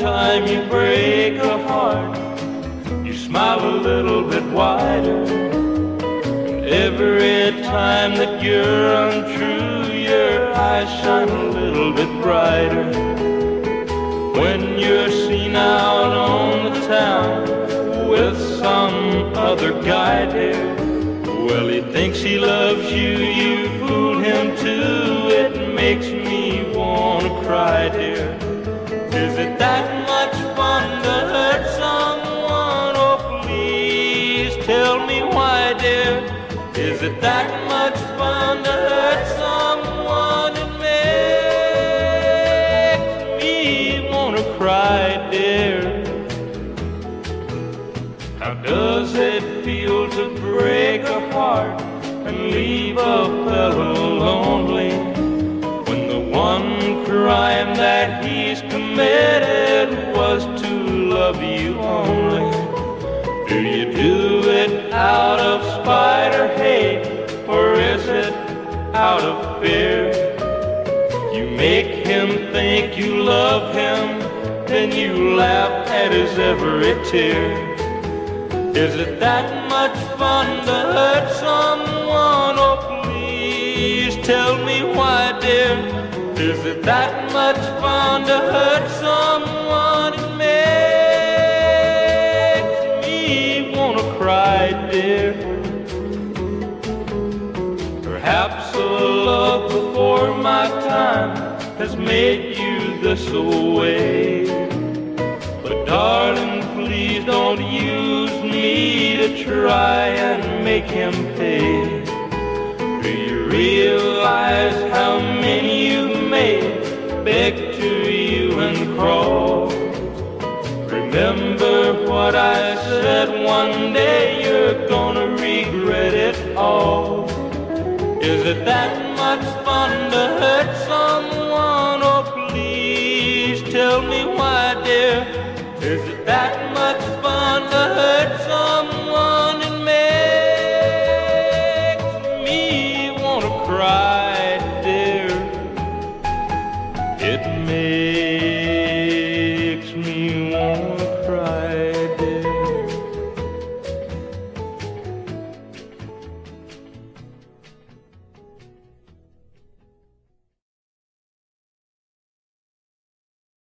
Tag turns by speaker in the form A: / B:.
A: time you break a heart, you smile a little bit wider. And every time that you're untrue, your eyes shine a little bit brighter. When you're seen out on the town with some other guy, dear, well, he thinks he loves you, you fooled him too. It makes me wanna cry, dear. Tell me why, dear. Is it that much fun to hurt someone? It makes me wanna cry, dear. How does it feel to break a heart and leave a fellow lonely when the one crime that he's committed was to love you only? Do you do it out of spite or hate, or is it out of fear? You make him think you love him, then you laugh at his every tear. Is it that much fun to hurt someone? Oh, please tell me why, dear. Is it that much fun to hurt cry, dear. Perhaps a love before my time has made you this way. But darling, please don't use me to try and make him pay. Do you realize how many you've made beg to Remember what I said one day, you're gonna regret it all. Is it that much fun to hurt someone? Oh, please tell me why, dear. Is it that much fun to hurt someone? It makes me wanna cry.